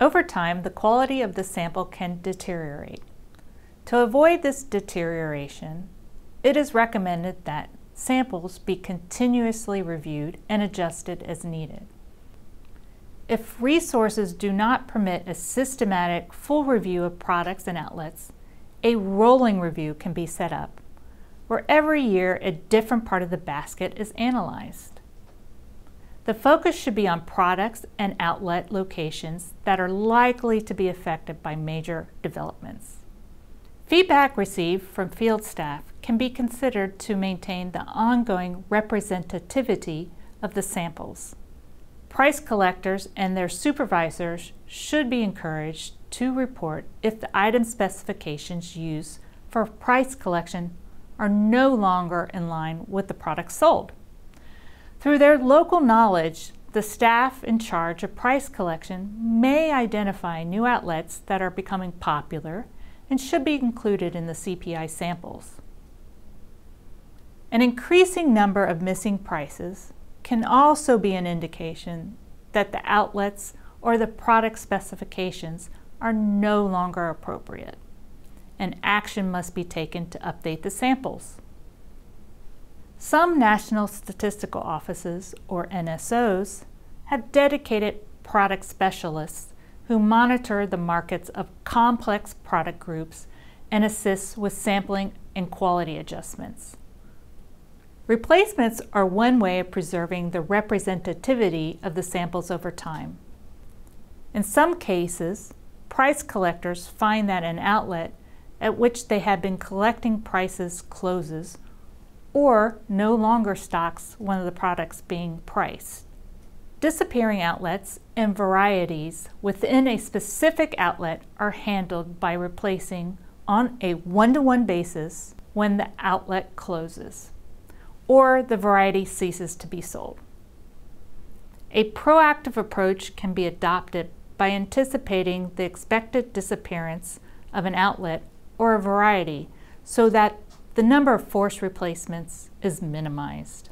Over time, the quality of the sample can deteriorate. To avoid this deterioration, it is recommended that samples be continuously reviewed and adjusted as needed. If resources do not permit a systematic full review of products and outlets, a rolling review can be set up, where every year a different part of the basket is analyzed. The focus should be on products and outlet locations that are likely to be affected by major developments. Feedback received from field staff can be considered to maintain the ongoing representativity of the samples. Price collectors and their supervisors should be encouraged to report if the item specifications used for price collection are no longer in line with the products sold. Through their local knowledge, the staff in charge of price collection may identify new outlets that are becoming popular and should be included in the CPI samples. An increasing number of missing prices can also be an indication that the outlets or the product specifications are no longer appropriate, and action must be taken to update the samples. Some National Statistical Offices, or NSOs, have dedicated product specialists who monitor the markets of complex product groups and assist with sampling and quality adjustments. Replacements are one way of preserving the representativity of the samples over time. In some cases, price collectors find that an outlet at which they have been collecting prices closes or no longer stocks one of the products being priced. Disappearing outlets and varieties within a specific outlet are handled by replacing on a one-to-one -one basis when the outlet closes or the variety ceases to be sold. A proactive approach can be adopted by anticipating the expected disappearance of an outlet or a variety so that the number of forced replacements is minimized.